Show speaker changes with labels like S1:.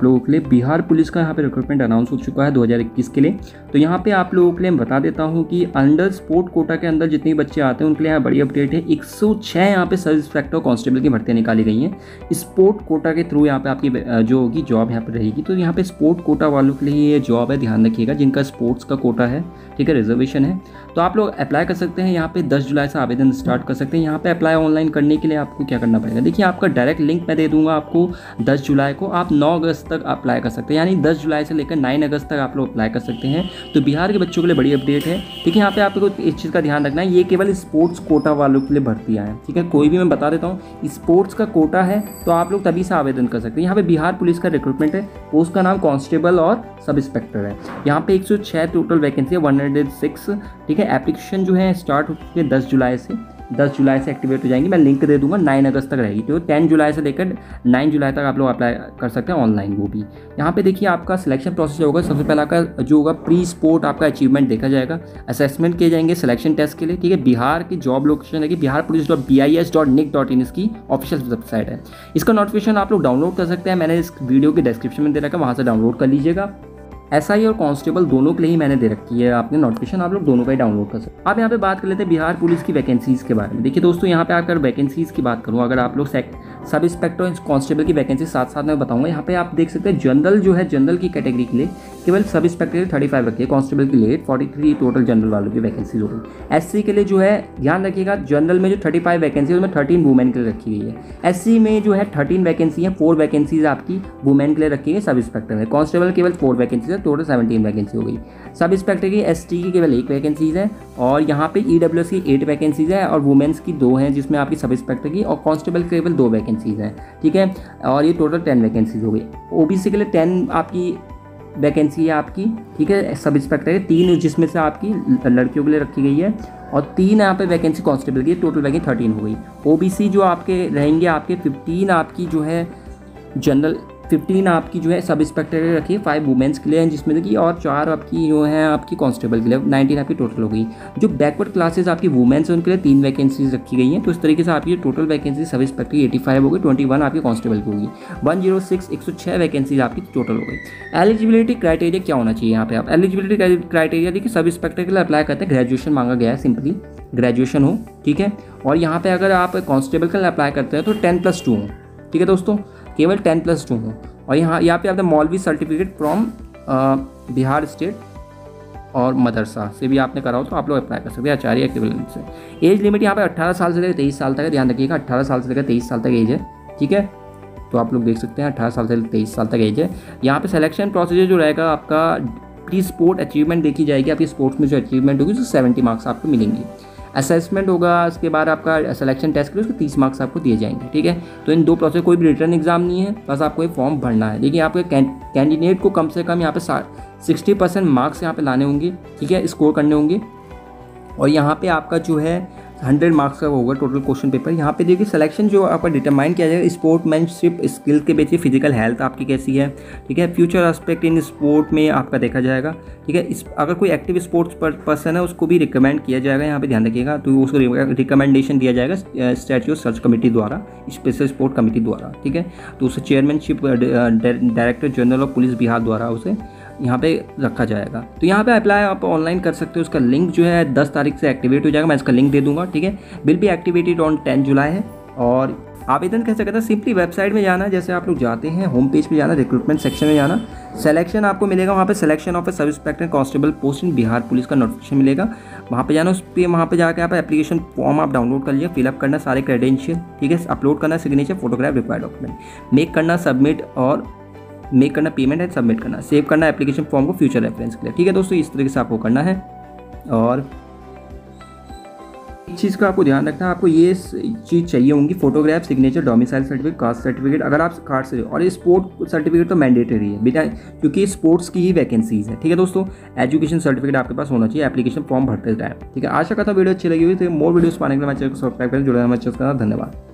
S1: आप लोगों के लिए बिहार पुलिस का यहाँ पे रिक्रूटमेंट अनाउंस हो चुका है 2021 के लिए। तो यहाँ पे आप लोगों के लिए बता देता हूँ कि अंडर स्पोर्ट कोटा के अंदर जितने बच्चे आते हैं, उनके लिए यहाँ बड़ी अपडेट है। 106 यहाँ पे सब इंस्पेक्टर कांस्टेबल की भर्तियाँ निकाली गई हैं। स्पोर्ट कोटा के थ्रू यहाँ पे आपकी जो होगी जॉब यहाँ पर रहेगी। तो यहाँ पे स्पोर्ट कोटा वालों के लिए ये जॉब है, ध्यान रखिएगा, जिनका स्पोर्ट्स का कोटा है, ठीक है रिजर्वेशन है। तो आप लोग अप्लाई कर सकते हैं, यहाँ पे 10 जुलाई से आवेदन स्टार्ट कर सकते हैं। यहाँ पे अप्लाई ऑनलाइन करने के लिए आपको क्या करना पड़ेगा? देखिए, आपका डायरेक्ट लिंक मैं दे दूँगा आपको 10 जुलाई को। आप 9 अगस्त तक अप्लाई कर सकते हैं। यानी 10 जुलाई से लेकर 9 अगस्त तक आप लोग अप्लाई कर सकते हैं। तो बिहार के बच्चों के लिए बड़ी अपडेट है। ठीक है यहाँ पे आपको इस चीज़ का ध्यान रखना है। ये केवल स्पोर्ट्स कोटा वालों के लिए भर्तियाँ हैं। ठीक है? कोई भी मैं बता देता हूँ स्पोर्ट्स का कोटा है तो आप लोग तभी से आवेदन कर सकते हैं। यहाँ पर बिहार पुलिस का रिक्रूटमेंट है। पोस्ट का नाम कॉन्स्टेबल और सब इंस्पेक्टर है। यहाँ पे 106 टोटल वैकेंसी है 106 ठीक है? एप्लीकेशन जो है स्टार्ट हो चुकी है दस जुलाई से। 10 जुलाई से एक्टिवेट हो जाएँगी। मैं लिंक दे दूँगा 9 अगस्त तक रहेगी। तो 10 जुलाई से लेकर 9 जुलाई तक आप लोग अप्लाई कर सकते हैं ऑनलाइन वो भी। यहाँ पे देखिए आपका सिलेक्शन प्रोसेस जो होगा, सबसे पहला का जो होगा प्री स्पोर्ट आपका अचीवमेंट देखा जाएगा। असेसमेंट किए जाएँगे सिलेक्शन टेस्ट के लिए, ठीक है? बिहार की जॉब लोकेशन है कि Bihar police dot B I S dot nic dot in इसकी ऑफिशियल वेबसाइट है। इसका नोटिफिकेशन आप लोग डाउनलोड कर सकते हैं। मैंने इस वीडियो के डिस्क्रिप्शन में दे रखा है, वहाँ से डाउनलोड कर लीजिएगा। एस आई और कांस्टेबल दोनों के लिए ही मैंने दे रखी है आपने नोटिफिकेशन आप लोग दोनों का ही डाउनलोड कर सकते आप यहाँ पे बात कर लेते हैं बिहार पुलिस की वैकेंसीज़ के बारे में। देखिए दोस्तों, यहाँ पे आकर वैकेंसीज़ की बात करूँ, अगर आप लोग सब इंस्पेक्टर कांस्टेबल की वैकेंसी साथ साथ में बताऊँगा। यहाँ पे आप देख सकते हैं जनरल जो है जनरल की कैटेगरी के लिए केवल सब इंस्पेक्टर थर्टी फाइव रखी है कांस्टेबल के लिए फोर्टी थ्री टोटल जनरल वालों की वैकेंसी होगी एस के लिए जो है, ध्यान रखिएगा जनरल में जो थर्टी फाइव वैकेंसी है, उसमें थर्टीन वुमेन के लिए रखी गई है। एससी में जो है थर्टीन वैकेंसी है फोर वैकेंसीज आपकी वुमेन के लिए रखी है, सब इंस्पेक्टर में। कांस्टेबल केवल फोर वैकेंसी है टोटल सेवनटीन वैकेंसी हो गई। सब इंस्पेक्टर की एसटी की केवल एक वैकेंसीज है और यहाँ पे ई डब्ल्यू एस की एट वैकेंसीज है और वुमेन्स की दो हैं, जिसमें आपकी सब इंस्पेक्टर की और कांस्टेबल केवल दो वैकेंसीज हैं, ठीक है? और ये टोटल टेन वैकेंसीज हो गई ओबीसी के लिए टेन आपकी वैकेंसी है आपकी, ठीक है? सब इंस्पेक्टर है तीन जिसमें से आपकी लड़कियों के लिए रखी गई है और तीन यहाँ पे वैकेंसी कांस्टेबल की टोटल वैकेंसी थर्टीन हो गई। ओबीसी जो आपके रहेंगे, आपके फिफ्टीन आपकी जो है जनरल फिफ्टीन आपकी जो है सब इंस्पेक्टर रखी फाइव वुमेंस के लिए, जिसमें देखिए और चार आपकी जो है, आपकी कांस्टेबल के लिए नाइनटीन आपकी टोटल हो गई। जो बैकवर्ड क्लासेस आपकी वुमेंस हैं, उनके लिए तीन वैकेंसीज रखी गई हैं। तो इस तरीके से आपकी टोटल वैकेंसी सब इंस्पेक्टर की एटी फाइव हो गई ट्वेंटी वन आपकी कांस्टेबल की होगी। वन ज़ीरो सिक्स एक सौ छः वैकेंसीज आपकी टोटल हो गई। एलिजिबिलिटी क्राइटेरिया क्या होना चाहिए यहाँ पे आप? एलिजिबिलिटी क्राइटेरिया देखिए, सब इंस्पेक्टर के लिए अप्लाई करते हैं ग्रेजुएशन मांगा गया है सिंपली ग्रेजुएशन हो, ठीक है? और यहाँ पे अगर आप कांस्टेबल के लिए अप्लाई करते हैं तो टेन प्लस टू हो, ठीक है दोस्तों? केवल टेन प्लस टू हो। और यहाँ यहाँ पे आपने मौलवी सर्टिफिकेट फ्रॉम बिहार स्टेट और मदरसा से भी आपने कराओ तो आप लोग अप्लाई कर सकते हैं। आचार्य एक्विवेलेंट से। एज लिमिट यहाँ पे 18 साल से लेकर तेईस साल तक है। ध्यान रखिएगा 18 साल से लेकर तेईस साल तक एज है। ठीक है? तो आप लोग देख सकते हैं अठारह साल से तेईस साल तक एज है। यहाँ पे सिलेक्शन प्रोसीजर जो रहेगा, आपका प्री स्पोर्ट अचीवमेंट देखी जाएगी। आपकी स्पोर्ट्स में जो अचीवमेंट होगी उसको सेवेंटी मार्क्स आपको मिलेंगे। असेसमेंट होगा, उसके बाद आपका सिलेक्शन टेस्ट करें उसके तीस मार्क्स आपको दिए जाएँगे, ठीक है? तो इन दो प्रोसेस कोई भी रिटर्न एग्ज़ाम नहीं है, बस आपको एक फॉर्म भरना है। देखिए आपके कैंडिडेट को कम से कम यहाँ पे सिक्सटी परसेंट मार्क्स यहाँ पे लाने होंगे, ठीक है? स्कोर करने होंगे। और यहाँ पे आपका जो है हंड्रेड मार्क्स का होगा टोटल क्वेश्चन पेपर। यहाँ पे देखिए सिलेक्शन जो आपका डिटरमाइन किया जाएगा स्पोर्टमैनशिप स्किल के बेसिस फ़िज़िकल हेल्थ आपकी कैसी है, ठीक है? फ्यूचर एस्पेक्ट इन स्पोर्ट में आपका देखा जाएगा, ठीक है? इस, अगर कोई एक्टिव स्पोर्ट्स पर्सन है, उसको भी रिकमेंड किया जाएगा, यहाँ पे ध्यान रखिएगा तो उसको रिकमेंडेशन दिया जाएगा स्टैच्यू सर्च कमेटी द्वारा स्पेशल स्पोर्ट कमेटी द्वारा, ठीक है? तो उसे chairmanship director general of police Bihar द्वारा उसे यहाँ पे रखा जाएगा। तो यहाँ पे अप्लाई आप ऑनलाइन कर सकते हो। उसका लिंक जो है दस तारीख से एक्टिवेट हो जाएगा। मैं इसका लिंक दे दूँगा, ठीक है? बिल भी एक्टिवेटेड ऑन टेन जुलाई है। और आवेदन कैसे करता है सिंपली वेबसाइट में जाना। जैसे आप लोग जाते हैं होम पेज पे जाना रिक्रूटमेंट सेक्शन में जाना। सिलेक्शन आपको मिलेगा वहाँ पे। Selection of a sub inspector constable post in Bihar police का नोटिफिकेशन मिलेगा। वहाँ पे जाना, उस पर वहाँ पे जाकर आप एप्लीकेशन फॉर्म आप डाउनलोड कर लिया। फिलअप करना, सारे क्रेडेंशियल ठीक है? अपलोड करना signature photograph required document make करना सबमिट और मेक करना पेमेंट है सबमिट करना। सेव करना एप्लीकेशन फॉर्म को फ्यूचर रेफरेंस के लिए। ठीक है दोस्तों, इस तरीके से आपको करना है। और एक चीज़ का आपको ध्यान रखना है आपको ये चीज़ चाहिए होंगी photograph signature domicile certificate caste certificate अगर आप कार्ड से, और स्पोर्ट सर्टिफिकेट तो मैंडेटरी है, बिना, क्योंकि स्पोर्ट्स की ही वैकेंसीज है। ठीक है दोस्तों एजुकेशन सर्टिफिकेट आपके पास होना चाहिए एप्लीकेशन फॉर्म भरते टाइम। ठीक है, आशा करता हूँ वीडियो अच्छी लगी हुई तो मोर वीडियोस पाने के लिए मैं चैनल को सब्सक्राइब करें, जुड़े हमारे चैनल का धन्यवाद।